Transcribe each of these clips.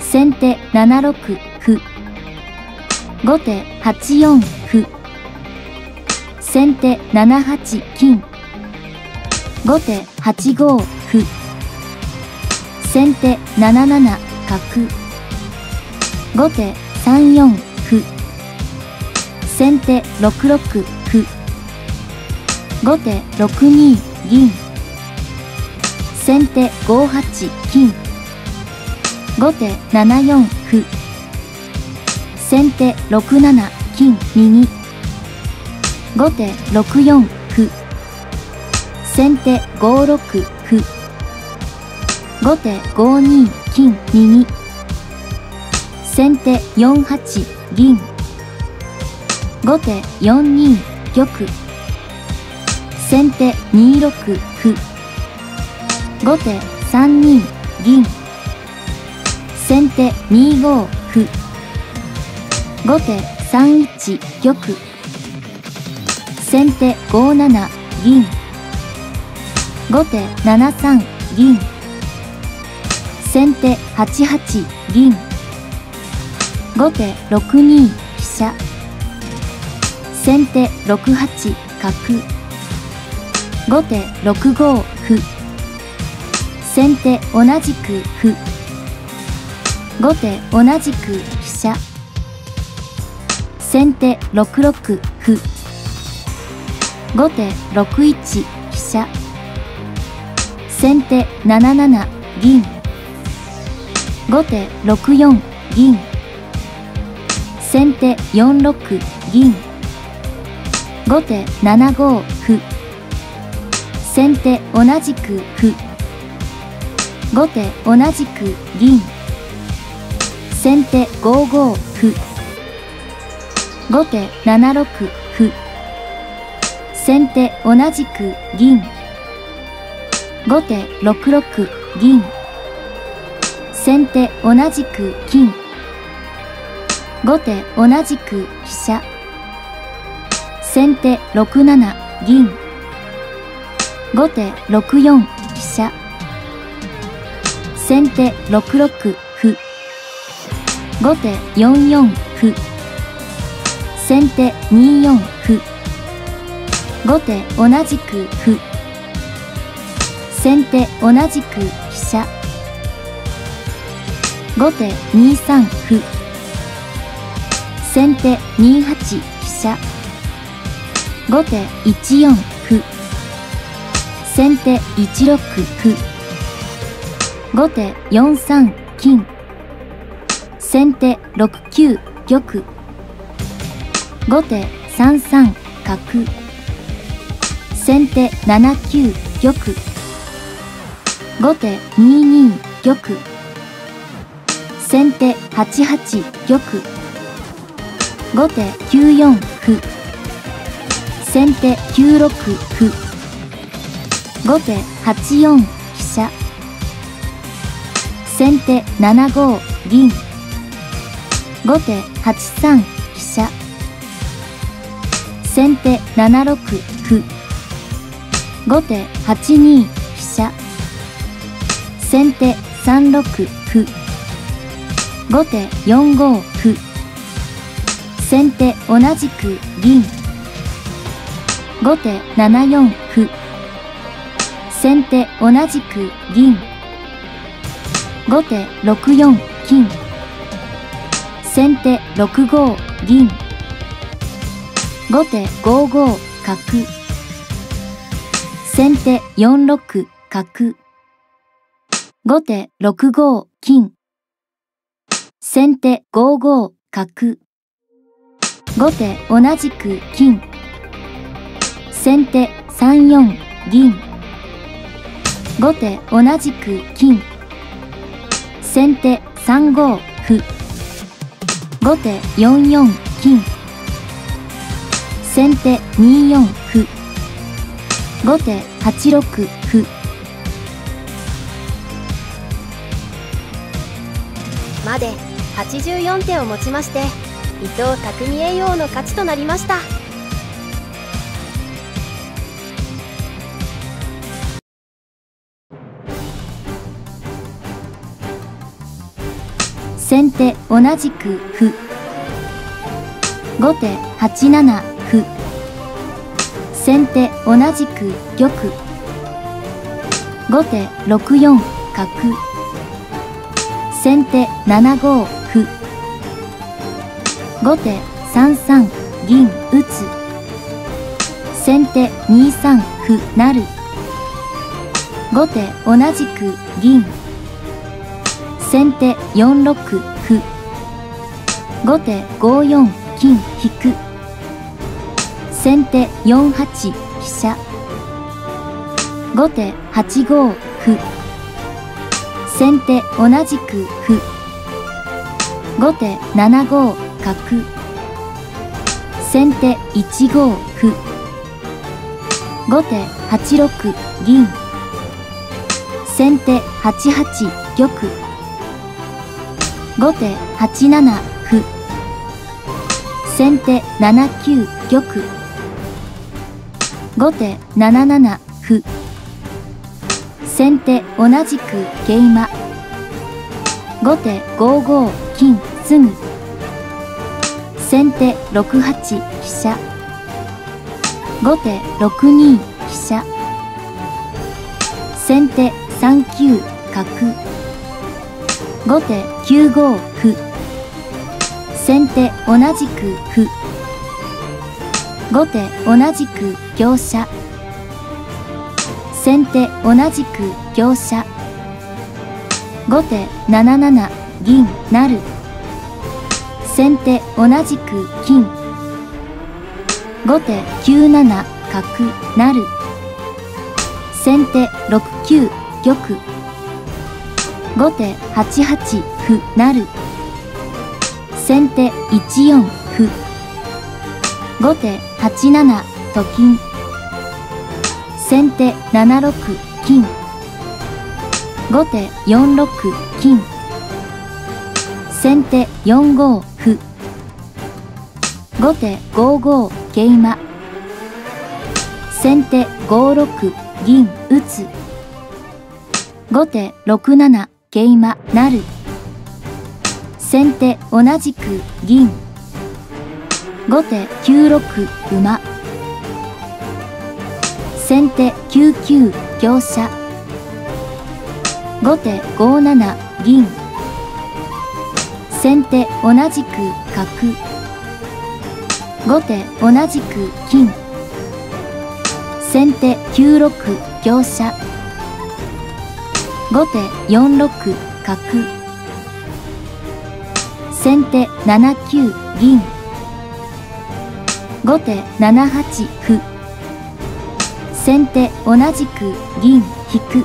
先手7六歩。後手8四歩。先手7八金。後手8五歩。先手7七角。後手3四歩。先手6六歩。後手6二銀。先手5八金。後手7四歩。先手6七金右。後手6四歩。先手5六歩。後手5二金右。先手4八銀。後手4二玉。先手2六歩。後手3二銀。先手2五歩。後手3一玉。先手5七銀。後手7三銀。先手8八銀。後手6二飛車。先手6八角。後手6五。先手同じく歩。後手同じく飛車。先手6六歩。後手6一飛車。先手7七銀。後手6四銀。先手4六銀。後手7五歩。先手同じく歩。後手同じく銀。先手5五歩。後手7六歩。先手同じく銀。後手6六銀。先手同じく金。後手同じく飛車。先手6七銀。後手6四。先手6六歩。後手4四歩。先手2四歩。後手同じく歩。先手同じく飛車。後手2三歩。先手2八飛車。後手1四歩。先手1六歩。後手4三金。先手6九玉。後手3三角。先手7九玉。後手2二玉。先手8八玉。後手9四歩。先手9六歩。後手8四飛車。先手7五銀。後手8三飛車。先手7六歩。後手8二飛車。先手3六歩。後手4五歩。先手同じく銀。後手7四歩。先手同じく銀。後手6四金。先手6五銀。後手5五角。先手4六角。後手6五金。先手5五角。後手同じく金。先手3四銀。後手同じく金。先手3五歩。後手4四金。先手2四歩。後手8六歩。まで84手をもちまして伊藤匠栄養の勝ちとなりました先手同じく歩。後手8七歩。先手同じく玉。後手6四角。先手7五歩。後手3三銀打つ。先手2三歩成後手同じく銀。先手4六歩。後手5四金引く。先手4八飛車。後手8五歩。先手同じく歩。後手7五角。先手1五歩。後手8六銀。先手8八玉。後手8七歩。先手7九玉。後手7七歩。先手同じく桂馬。後手5五金すぐ。先手6八飛車。後手6二飛車。先手3九角。後手9五歩。先手同じく歩。後手同じく香車。先手同じく香車。後手7七銀成先手同じく金。後手9七角成先手6九玉。後手8八歩成。先手1四歩。後手8七と金。先手7六金。後手4六金。先手4五歩。後手5五桂馬。先手5六銀打つ。後手6七。桂馬成先手同じく銀。後手9六馬。先手9九香車後手5七銀。先手同じく角後手同じく金。先手9六香車後手4六角。先手7九銀。後手7八歩。先手同じく銀引く。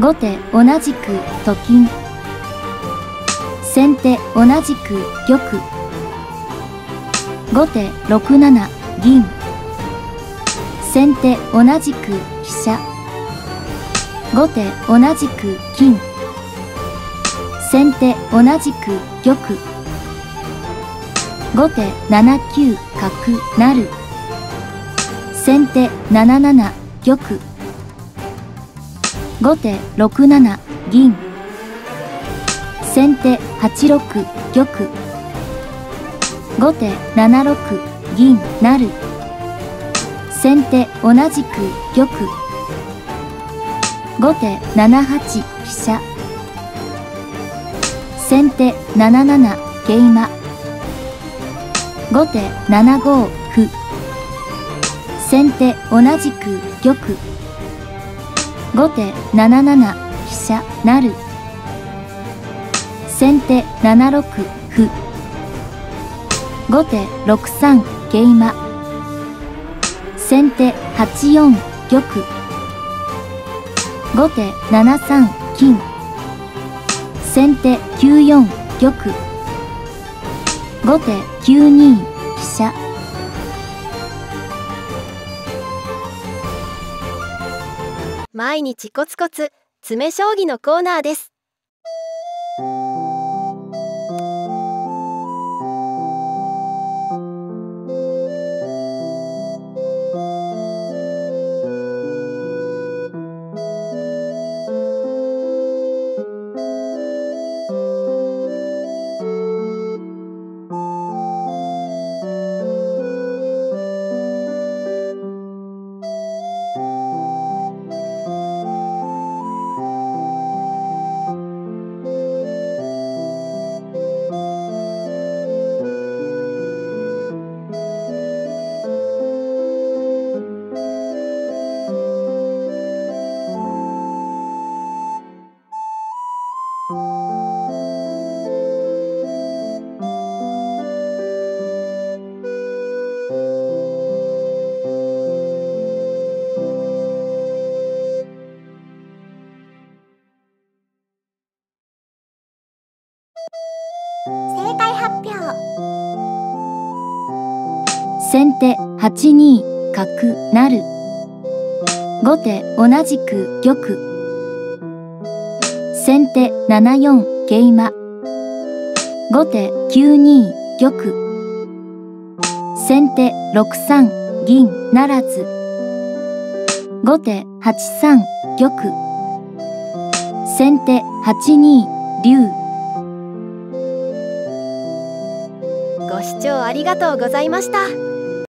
後手同じくと金。先手同じく玉。後手6七銀。先手同じく飛車。後手同じく金。先手同じく玉。後手7九角成。先手7七玉。後手6七銀。先手8六玉。後手7六銀成。先手同じく玉。後手7八飛車。先手7七桂馬。後手7五歩。先手同じく玉。後手7七飛車成先手7六歩。後手6三桂馬。先手8四玉。後手7三金。先手9四玉。後手9二飛車。毎日コツコツ詰将棋のコーナーです。正解発表。先手8二角成。後手同じく玉。先手7四桂馬。後手9二玉。先手6三銀ならず。後手8三玉。先手8二竜。視聴ありがとうございました。